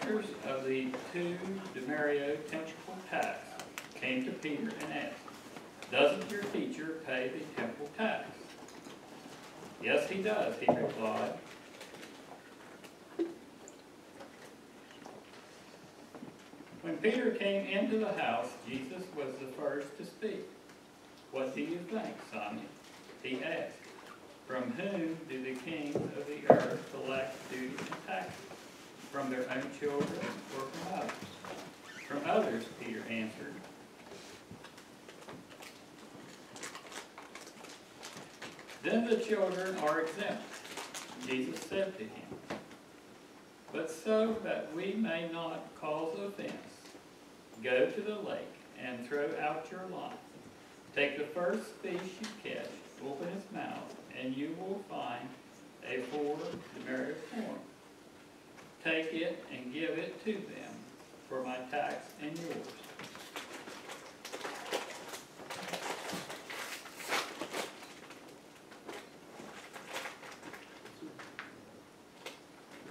collectors of the two denarii temple tax came to Peter and asked, Doesn't your teacher pay the temple tax? Yes, he does, he replied. When Peter came into the house, Jesus was the first to speak. What do you think, Simon? He asked. From whom do the kings of the earth collect duties and taxes? From their own children or from others? From others, Peter answered. Then the children are exempt. Jesus said to him, But so that we may not cause offense, go to the lake and throw out your line. Take the first fish you catch, open its mouth, and you will find a four denarii coin. Take it and give it to them for my tax and yours.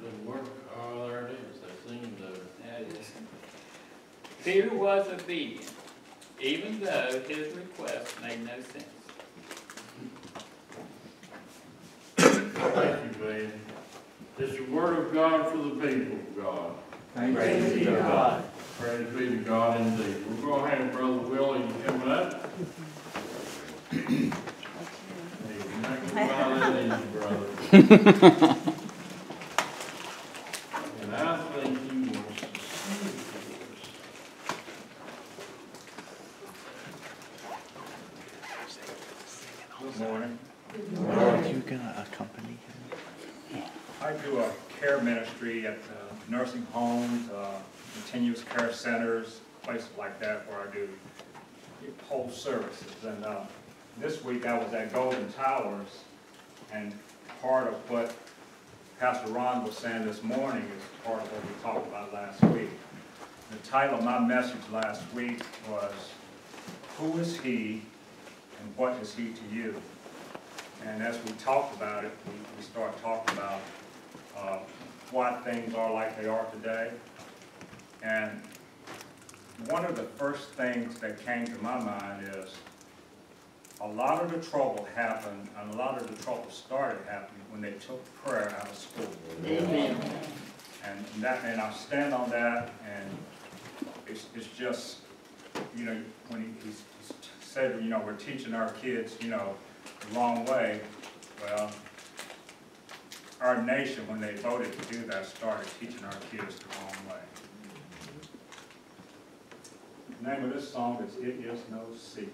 Doesn't work, oh, there it is, they seem to, That is. Peter was obedient, even though his request made no sense. thank you, man. It's the word of God for the people of God. Praise be to God. Praise be to God indeed. We're gonna have Brother Willie come up. Hey, you're not gonna violate brother. And I think he wants to sing for us. Good morning. Are you gonna accompany him? I do a care ministry at uh, nursing homes, uh, continuous care centers, places like that where I do whole services. And uh, this week I was at Golden Towers, and part of what Pastor Ron was saying this morning is part of what we talked about last week. The title of my message last week was, Who is He and What is He to You? And as we talked about it, we, we talking about, uh, why things are like they are today. And one of the first things that came to my mind is, a lot of the trouble happened, and a lot of the trouble started happening when they took prayer out of school. Amen. And that, and I stand on that, and it's, it's just, you know, when he, he said, you know, we're teaching our kids, you know, the wrong way, well, our nation, when they voted to do that, started teaching our kids the wrong way. The name of this song is It Is No Secret.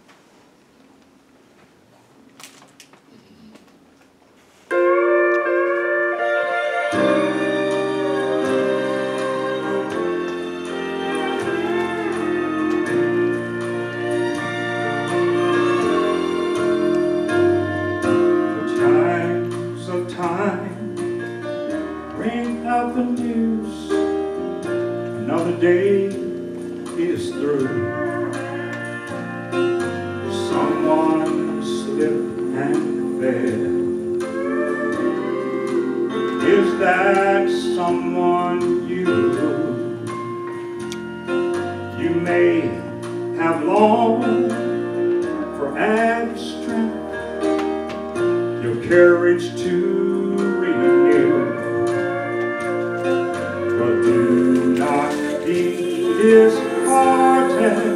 be disheartened,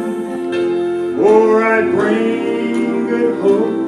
for I bring good hope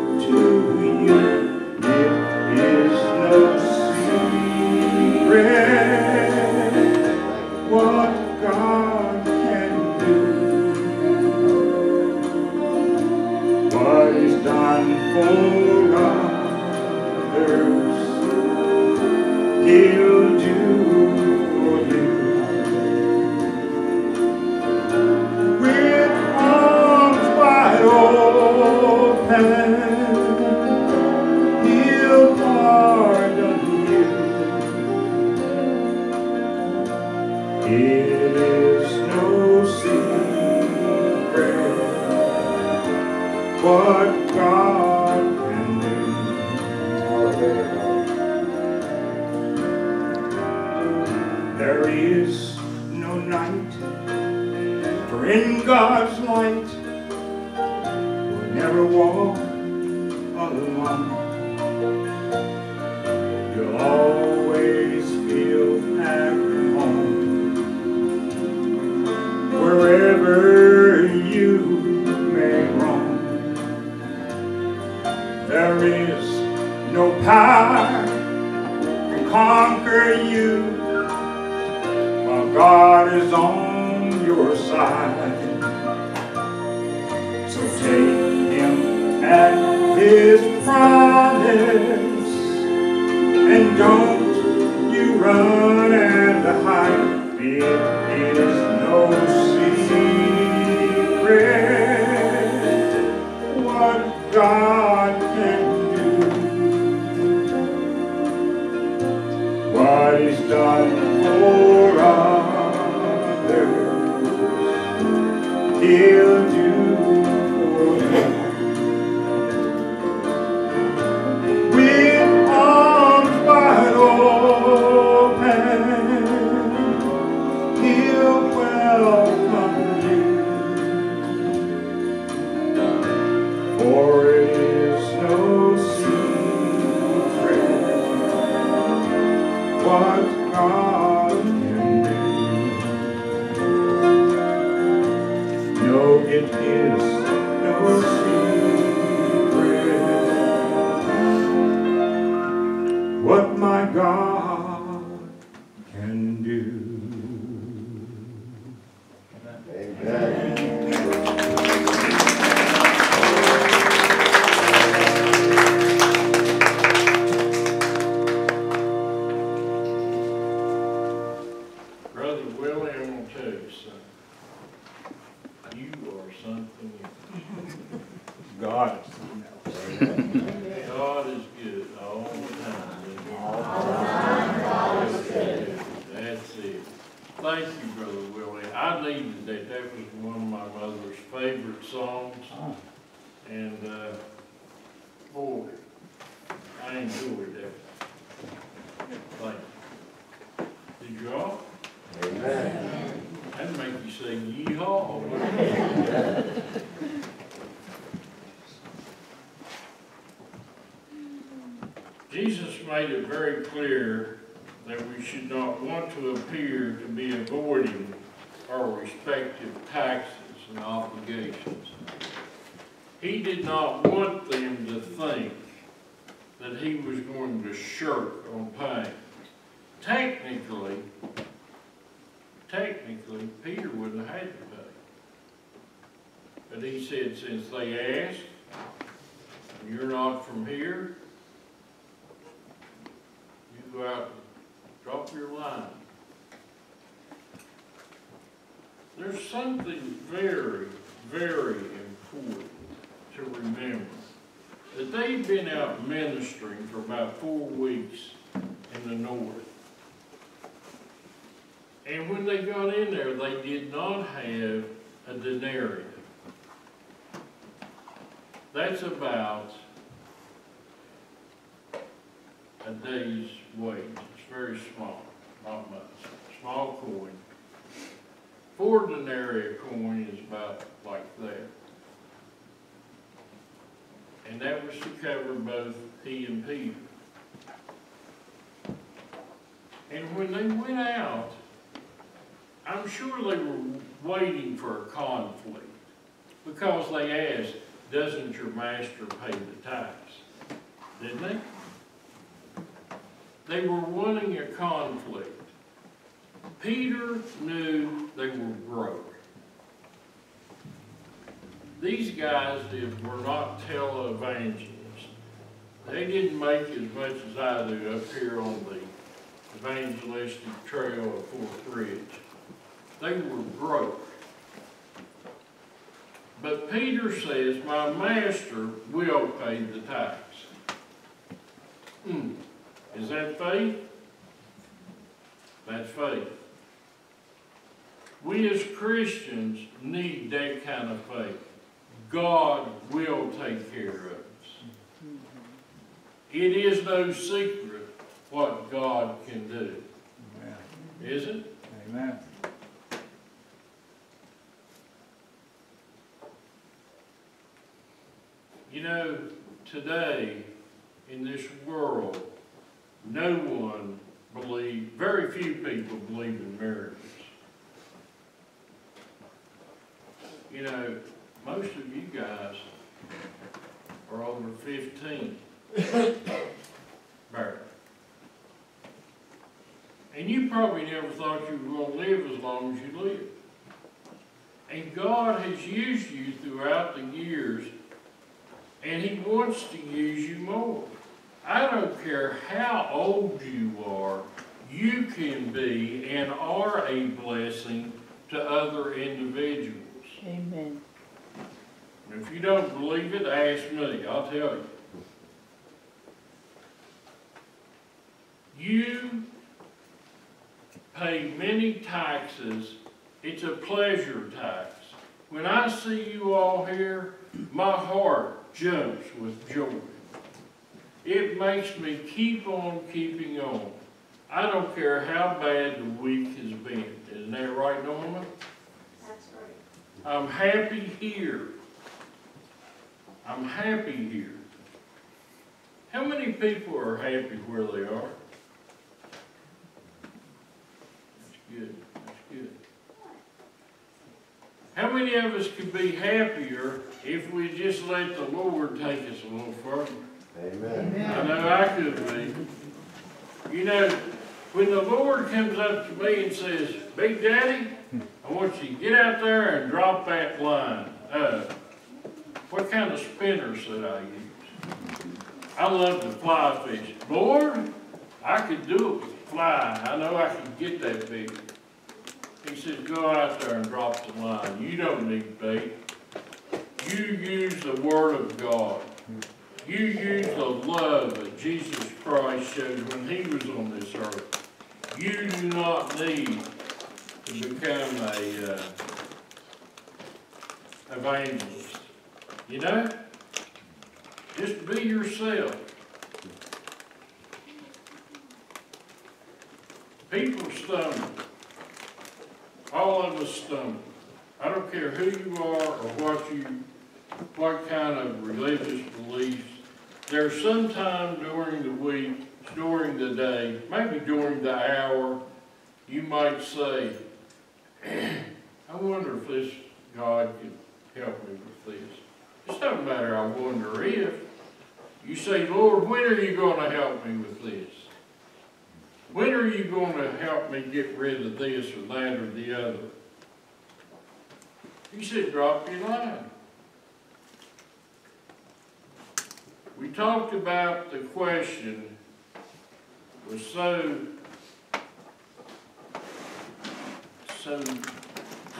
There is no night, for in God's light we'll never walk alone. You'll always feel at home wherever you may roam. There is no power can conquer you Is on your side. So take him at his promise and don't you run and hide. It is no secret what God can do. What He's done made it very clear that we should not want to appear to be avoiding our respective taxes and obligations. He did not want them to think that he was going to shirk on paying. Technically, technically, Peter wouldn't have had to pay. But he said, since they asked, you're not from here, go out and drop your line. There's something very, very important to remember. That they've been out ministering for about four weeks in the north. And when they got in there, they did not have a denarius. That's about a day's It's very small, not much. Small coin. Four denarii coin is about like that. And that was to cover both he and Peter. And when they went out, I'm sure they were waiting for a conflict. Because they asked, doesn't your master pay the tax? Didn't they? They were wanting a conflict. Peter knew they were broke. These guys did, were not televangelists. They didn't make as much as I do up here on the evangelistic trail of Fork Ridge. They were broke. But Peter says, my master will pay the tax. Hmm, is that faith? That's faith. We as Christians need that kind of faith. God will take care of us. It is no secret what God can do, Amen. is it? Amen. You know, today, in this world, no one believe, very few people believe in miracles. You know, most of you guys are over fifteen. Barely. And you probably never thought you were gonna live as long as you live. And God has used you throughout the years and he wants to use you more. I don't care how old you are, you can be and are a blessing to other individuals. Amen. And if you don't believe it, ask me, I'll tell you. You pay many taxes, it's a pleasure tax. When I see you all here, my heart jumps with joy. It makes me keep on keeping on. I don't care how bad the week has been. Isn't that right, Norma? That's right. I'm happy here. I'm happy here. How many people are happy where they are? That's good, that's good. How many of us could be happier if we just let the Lord take us a little further? I know I could be. You know, when the Lord comes up to me and says, Big Daddy, I want you to get out there and drop that line. Uh, what kind of spinners should I use? I love to fly fish. Lord, I could do it with a fly. I know I can get that big. He says, go out there and drop the line. You don't need bait. You use the word of God. You use the love that Jesus Christ showed when he was on this earth. You do not need to become a uh, evangelist. You know? Just be yourself. People stumble. All of us stumble. I don't care who you are or what you, what kind of religious beliefs. There's some time during the week, during the day, maybe during the hour, you might say, I wonder if this God could help me with this. It doesn't matter, I wonder if. You say, Lord, when are you gonna help me with this? When are you gonna help me get rid of this or that or the other? He said, drop your line. We talked about the question was so, so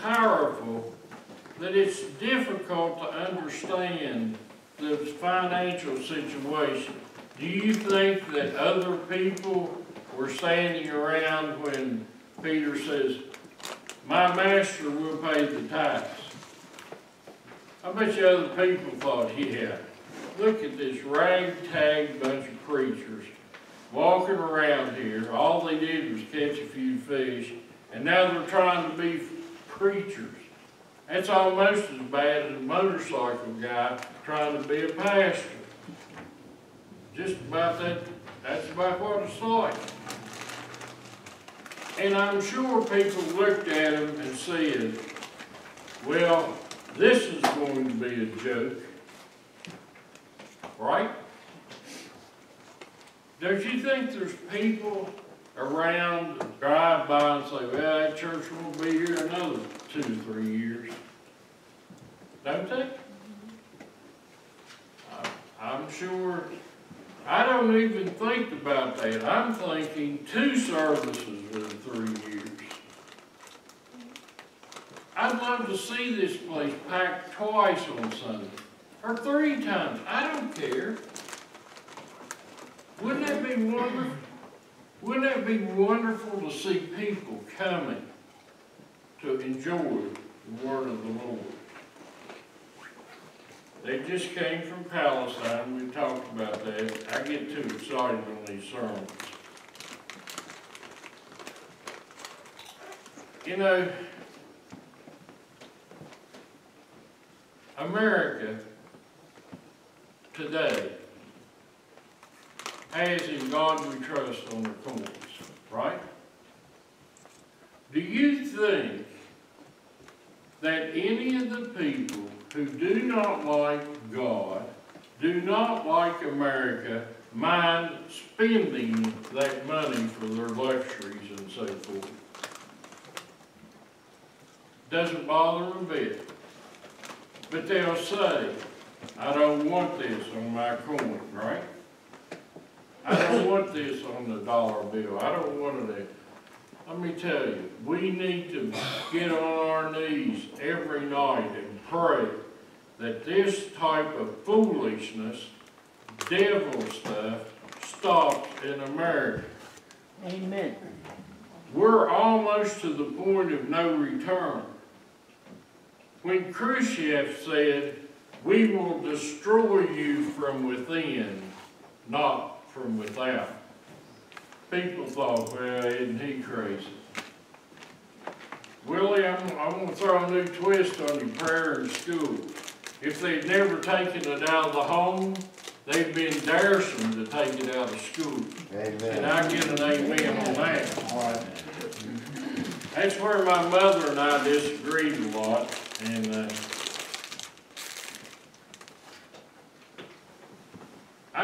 powerful that it's difficult to understand the financial situation. Do you think that other people were standing around when Peter says, my master will pay the tax? I bet you other people thought, yeah, look at this ragtag bunch of preachers walking around here. All they did was catch a few fish, and now they're trying to be preachers. That's almost as bad as a motorcycle guy trying to be a pastor. Just about that, that's about what it's like. And I'm sure people looked at him and said, well, this is going to be a joke. Right? Don't you think there's people around drive by and say, well, that church won't be here another two, three years? Don't they? I'm sure, I don't even think about that. I'm thinking two services in three years. I'd love to see this place packed twice on Sunday, or three times, I don't care. Wouldn't that be wonderful? Wouldn't that be wonderful to see people coming to enjoy the word of the Lord? They just came from Palestine, we talked about that. I get too excited on these sermons. You know, America today as in God we trust on the coins, right? Do you think that any of the people who do not like God, do not like America, mind spending that money for their luxuries and so forth? Doesn't bother them a bit. But they'll say, I don't want this on my coin, right? I don't want this on the dollar bill, I don't want it. Let me tell you, we need to get on our knees every night and pray that this type of foolishness, devil stuff, stops in America. Amen. We're almost to the point of no return. When Khrushchev said, we will destroy you from within, not from without. People thought, well, isn't he crazy? Willie, I'm, I'm gonna throw a new twist on your prayer in school. If they'd never taken it out of the home, they've been daresome to take it out of school. And I get an amen on that. Right. That's where my mother and I disagreed a lot, and, uh,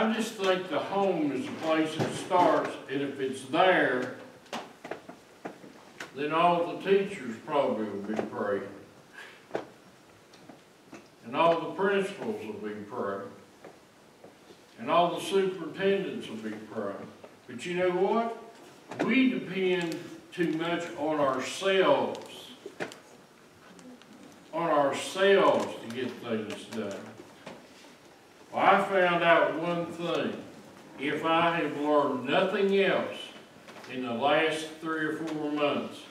I just think the home is the place it starts, and if it's there, then all the teachers probably will be praying. And all the principals will be praying. And all the superintendents will be praying. But you know what? We depend too much on ourselves, on ourselves to get things done. Well, I found out one thing. If I have learned nothing else in the last three or four months,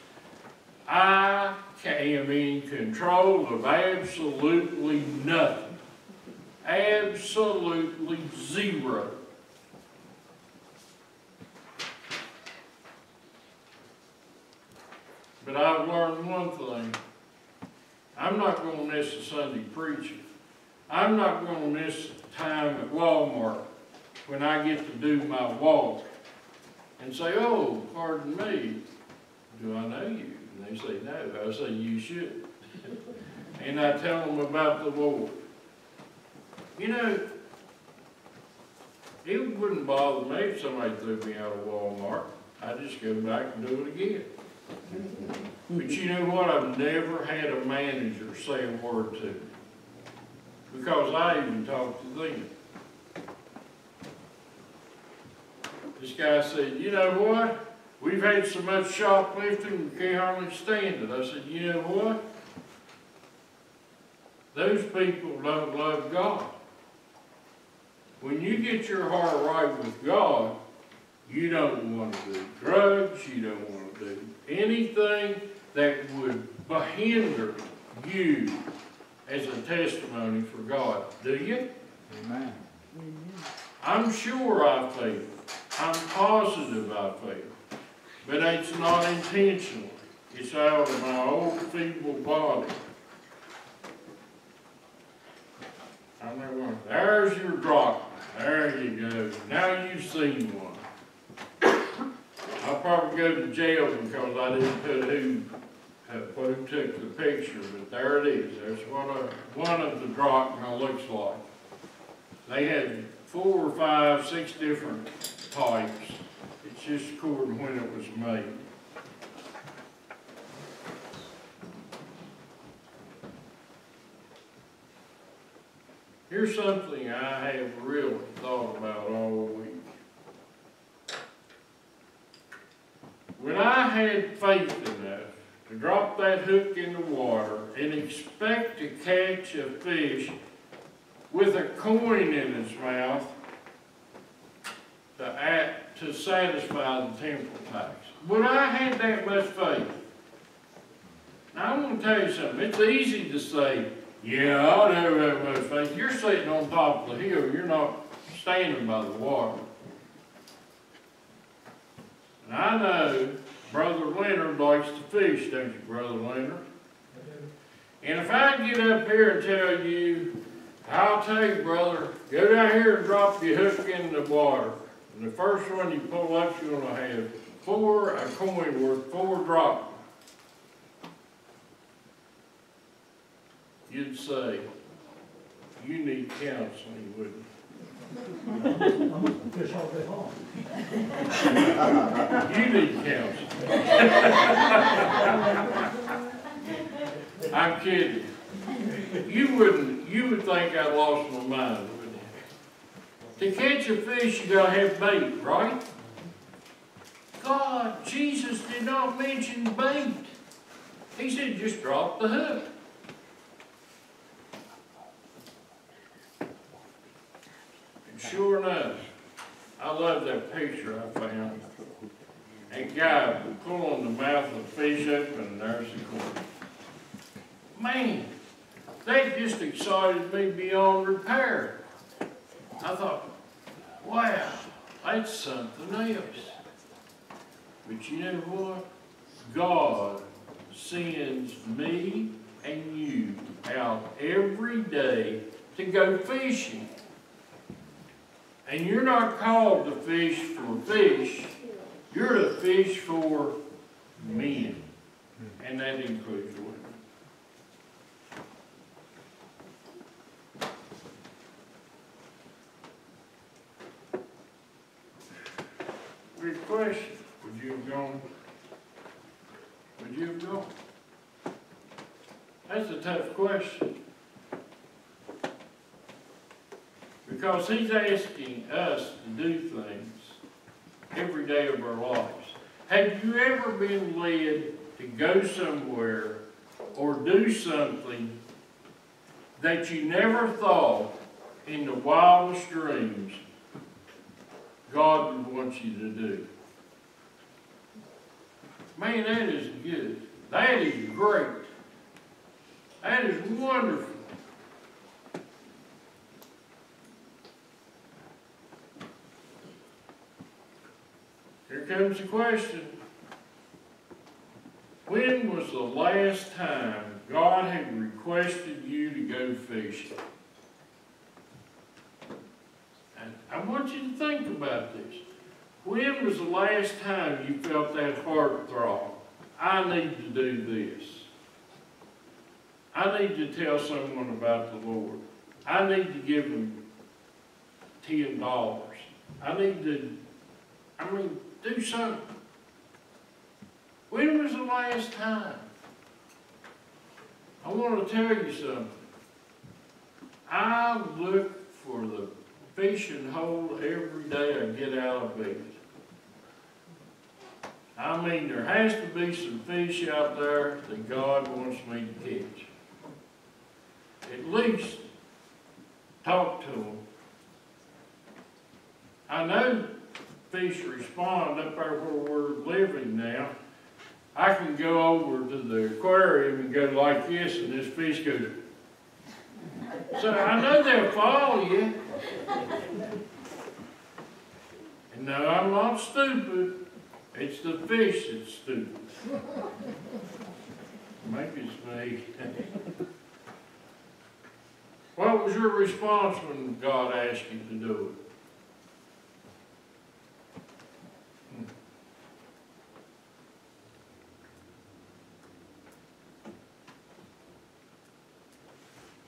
I am in control of absolutely nothing. Absolutely zero. But I've learned one thing. I'm not gonna miss a Sunday preaching. I'm not gonna miss time at Walmart when I get to do my walk and say, oh, pardon me, do I know you? And they say, no. I say, you should. And I tell them about the Lord. You know, it wouldn't bother me if somebody threw me out of Walmart. I'd just go back and do it again. But you know what? I've never had a manager say a word to me. Because I even talked to them. This guy said, you know what? We've had so much shoplifting, we can't hardly stand it. I said, you know what? Those people don't love God. When you get your heart right with God, you don't want to do drugs, you don't want to do anything that would hinder you as a testimony for God, do you? Amen. I'm sure I fail. I'm positive I fail. But it's not intentional. It's out of my old feeble body. Going, there's your drop. There you go. Now you've seen one. I'll probably go to jail because I didn't put who, uh, who took the picture, but there it is. There's what a, one of the drachma looks like. They had four or five, six different types. It's just according when it was made. Here's something I have really thought about all week. When I had faith to drop that hook in the water and expect to catch a fish with a coin in its mouth to act, to satisfy the temple tax. When I had that much faith, now I'm gonna tell you something, it's easy to say, Yeah, I never have much faith. You're sitting on top of the hill, you're not standing by the water. And I know Brother Leonard likes to fish, don't you, Brother Leonard? And if I get up here and tell you, I'll tell you, brother, go down here and drop your hook in the water. And the first one you pull up, you're gonna have four, a coin worth four drops. You'd say, you need counseling, wouldn't you? Fish all day long. You need counseling. I'm kidding. You wouldn't, you would think I lost my mind, wouldn't you? To catch a fish, you gotta have bait, right? God, Jesus did not mention bait. He said just drop the hook. Sure enough, I love that picture I found. A guy pulling the mouth of the fish open, and there's the corn. Man, that just excited me beyond repair. I thought, wow, that's something else. But you know what? God sends me and you out every day to go fishing. And you're not called to fish for fish, you're to fish for men. And that includes women. Good question. Would you have gone? Would you have gone? That's a tough question. Because he's asking us to do things every day of our lives. Have you ever been led to go somewhere or do something that you never thought in the wildest dreams God would want you to do? Man, that is good. That is great. That is wonderful. Here comes the question. When was the last time God had requested you to go fishing? And I want you to think about this. When was the last time you felt that heart throb? I need to do this. I need to tell someone about the Lord. I need to give them ten dollars. I need to, I mean, do something. When was the last time? I want to tell you something. I look for the fishing hole every day I get out of bed. I mean, there has to be some fish out there that God wants me to catch. At least talk to them. I know fish respond up there where we're living now. I can go over to the aquarium and go like this and this fish goes. So I know they'll follow you. And no, I'm not stupid. It's the fish that's stupid. Maybe it's me. What was your response when God asked you to do it?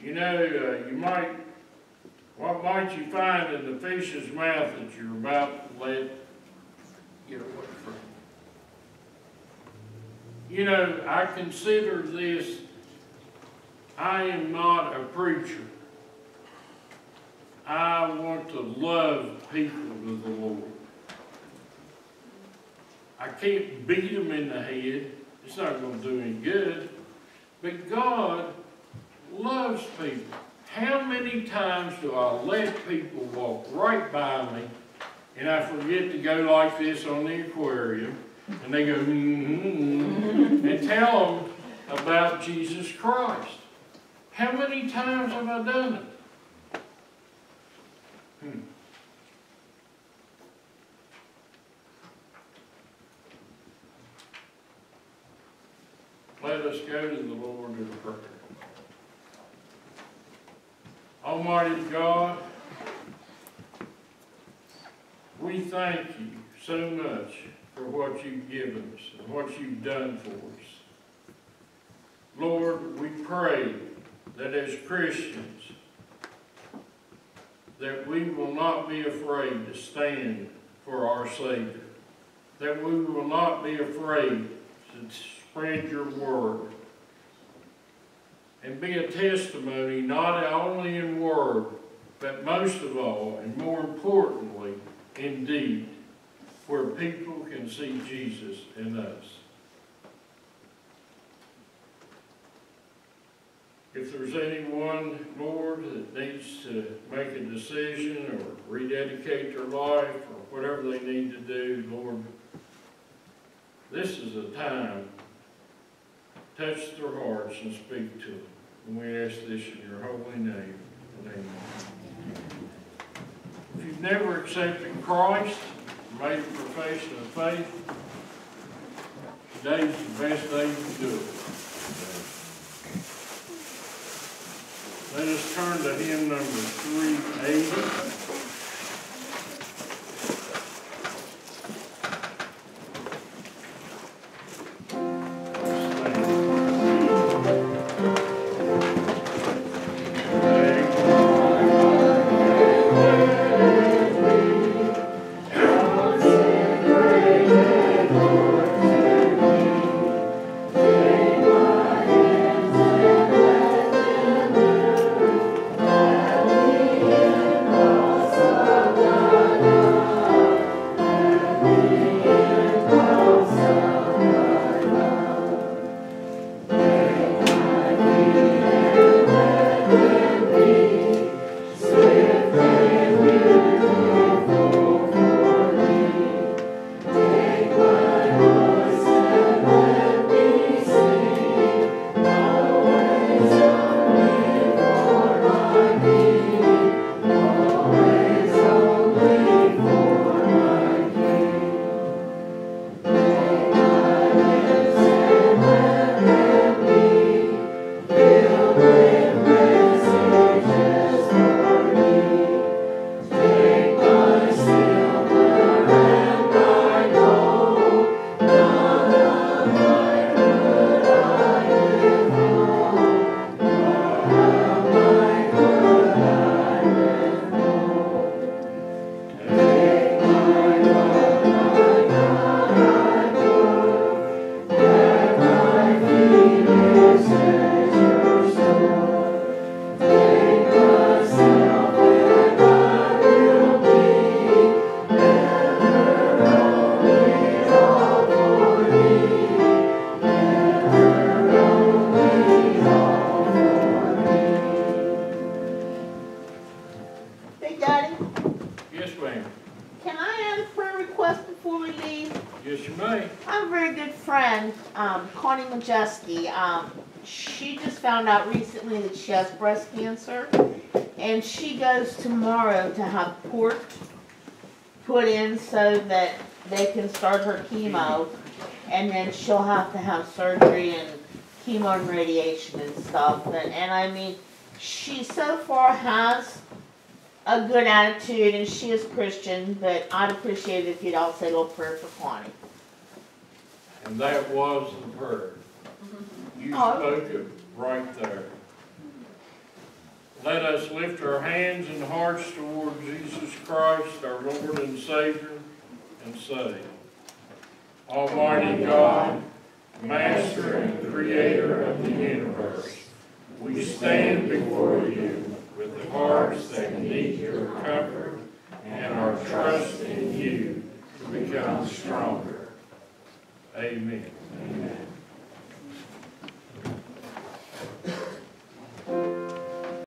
You know, uh, you might, what might you find in the fish's mouth that you're about to let get away from? You know, I consider this, I am not a preacher. I want to love people to the Lord. I can't beat them in the head. It's not going to do any good. But God loves people. How many times do I let people walk right by me and I forget to go like this on the aquarium and they go, mm-hmm, and tell them about Jesus Christ? How many times have I done it? Hmm. Let us go to the Lord in prayer. Almighty God, we thank you so much for what you've given us and what you've done for us. Lord, we pray that as Christians, that we will not be afraid to stand for our Savior, that we will not be afraid to spread your word and be a testimony not only in word, but most of all, and more importantly, in deed, where people can see Jesus in us. If there's anyone, Lord, that needs to make a decision or rededicate their life or whatever they need to do, Lord, this is a time. Touch their hearts and speak to them. And we ask this in your holy name. Amen. If you've never accepted Christ, made a profession of faith, today's the best day to do it. Let us turn to hymn number 380. Breast cancer, and she goes tomorrow to have port put in so that they can start her chemo, and then she'll have to have surgery and chemo and radiation and stuff. And, and I mean, she so far has a good attitude, and she is Christian. But I'd appreciate it if you'd all say a little prayer for Connie. And that was the prayer. Mm-hmm. You Oh. spoke it right there. Let us lift our hands and hearts toward Jesus Christ, our Lord and Savior, and say, Almighty God, Master and Creator of the universe, we stand before you with the hearts that need your comfort and our trust in you to become stronger. Amen. Amen.